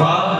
Waheguru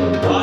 Bye.